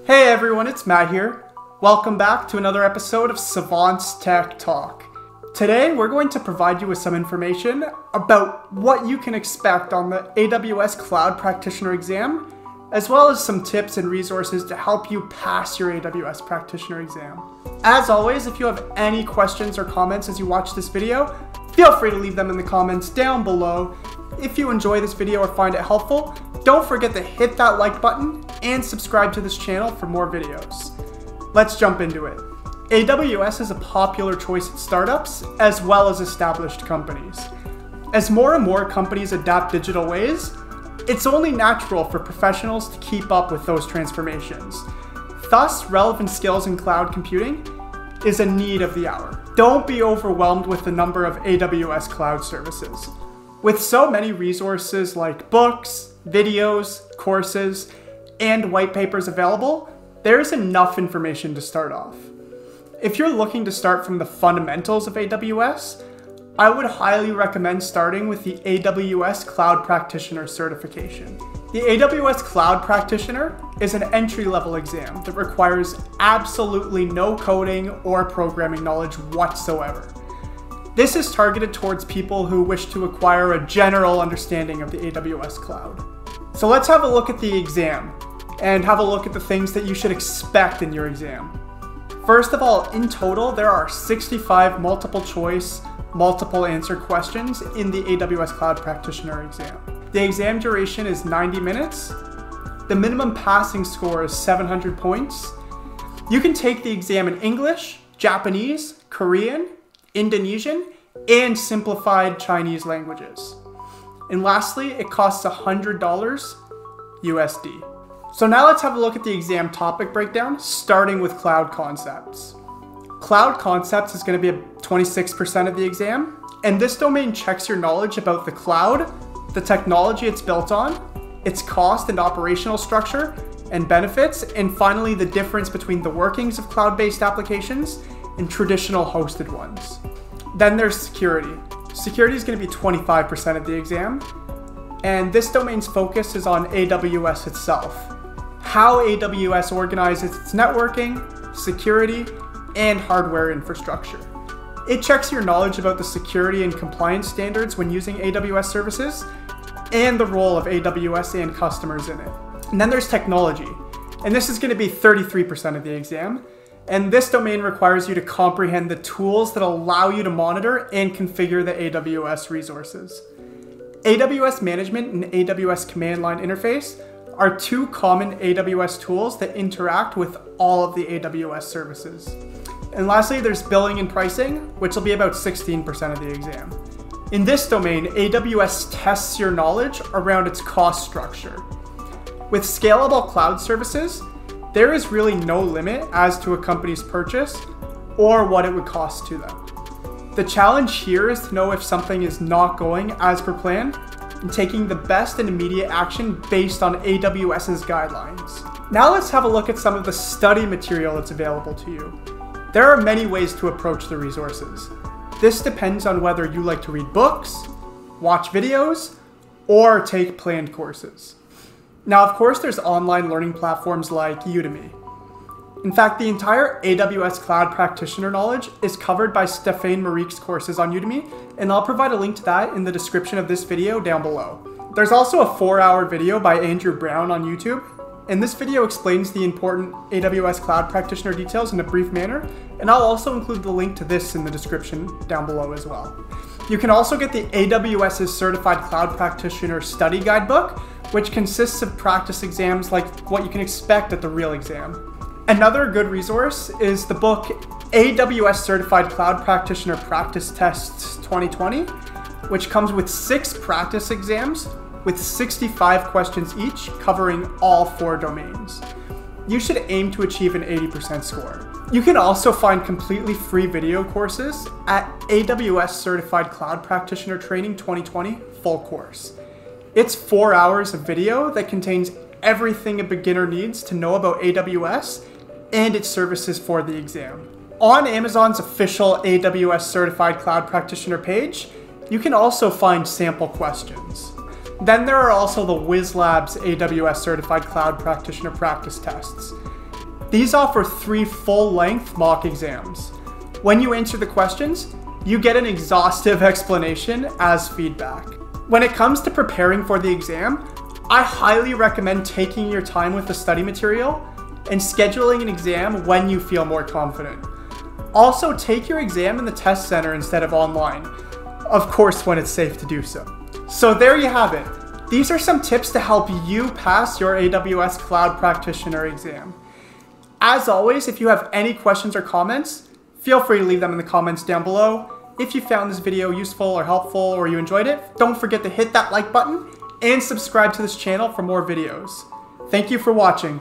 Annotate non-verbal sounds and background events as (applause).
Hey everyone, it's Matt here. Welcome back to another episode of Savant's Tech Talk. Today, we're going to provide you with some information about what you can expect on the AWS Cloud Practitioner exam, as well as some tips and resources to help you pass your AWS Practitioner exam. As always, if you have any questions or comments as you watch this video, feel free to leave them in the comments down below. If you enjoy this video or find it helpful, don't forget to hit that like button and subscribe to this channel for more videos. Let's jump into it. AWS is a popular choice at startups as well as established companies. As more and more companies adapt digital ways, it's only natural for professionals to keep up with those transformations. Thus, relevant skills in cloud computing is a need of the hour. Don't be overwhelmed with the number of AWS cloud services. With so many resources like books, videos, courses, and white papers available, there is enough information to start off. If you're looking to start from the fundamentals of AWS, I would highly recommend starting with the AWS Cloud Practitioner certification. The AWS Cloud Practitioner is an entry level exam that requires absolutely no coding or programming knowledge whatsoever. This is targeted towards people who wish to acquire a general understanding of the AWS cloud. So let's have a look at the exam and have a look at the things that you should expect in your exam. First of all, in total, there are 65 multiple choice, multiple answer questions in the AWS Cloud Practitioner exam. The exam duration is 90 minutes. The minimum passing score is 700 points. You can take the exam in English, Japanese, Korean, Indonesian, and simplified Chinese languages. And lastly, it costs $100 USD. So now let's have a look at the exam topic breakdown, starting with cloud concepts. Cloud concepts is going to be 26% of the exam, and this domain checks your knowledge about the cloud, the technology it's built on, its cost and operational structure, and benefits, and finally the difference between the workings of cloud-based applications and traditional hosted ones. Then there's security. Security is going to be 25% of the exam, and this domain's focus is on AWS itself how AWS organizes its networking, security, and hardware infrastructure. It checks your knowledge about the security and compliance standards when using AWS services and the role of AWS and customers in it. And then there's technology, and this is going to be 33% of the exam. And this domain requires you to comprehend the tools that allow you to monitor and configure the AWS resources. AWS management and AWS command line interface are two common AWS tools that interact with all of the AWS services. And lastly, there's billing and pricing, which will be about 16% of the exam. In this domain, AWS tests your knowledge around its cost structure. With scalable cloud services, there is really no limit as to a company's purchase or what it would cost to them. The challenge here is to know if something is not going as per plan and taking the best and immediate action based on AWS's guidelines. Now let's have a look at some of the study material that's available to you. There are many ways to approach the resources. This depends on whether you like to read books, watch videos, or take planned courses. Now, of course, there's online learning platforms like Udemy. In fact, the entire AWS Cloud Practitioner knowledge is covered by Stéphane Maarek's courses on Udemy, and I'll provide a link to that in the description of this video down below. There's also a four hour video by Andrew Brown on YouTube, and this video explains the important AWS Cloud Practitioner details in a brief manner, and I'll also include the link to this in the description down below as well. You can also get the AWS's Certified Cloud Practitioner Study Guidebook, which consists of practice exams like what you can expect at the real exam. Another good resource is the book AWS Certified Cloud Practitioner Practice Tests 2020, which comes with six practice exams with 65 questions each covering all four domains. You should aim to achieve an 80% score. You can also find completely free video courses at AWS Certified Cloud Practitioner Training 2020 full course. It's four hours of video that contains everything a beginner needs to know about AWS and its services for the exam. On Amazon's official AWS Certified Cloud Practitioner page, you can also find sample questions. Then there are also the Whizlabs AWS Certified Cloud Practitioner practice tests. These offer three full-length mock exams. When you answer the questions, you get an exhaustive (laughs) explanation as feedback. When it comes to preparing for the exam, I highly recommend taking your time with the study material and scheduling an exam when you feel more confident. Also, take your exam in the test center instead of online. Of course, when it's safe to do so. So there you have it. These are some tips to help you pass your AWS Cloud Practitioner exam. As always, if you have any questions or comments, feel free to leave them in the comments down below. If you found this video useful or helpful or you enjoyed it, don't forget to hit that like button and subscribe to this channel for more videos. Thank you for watching.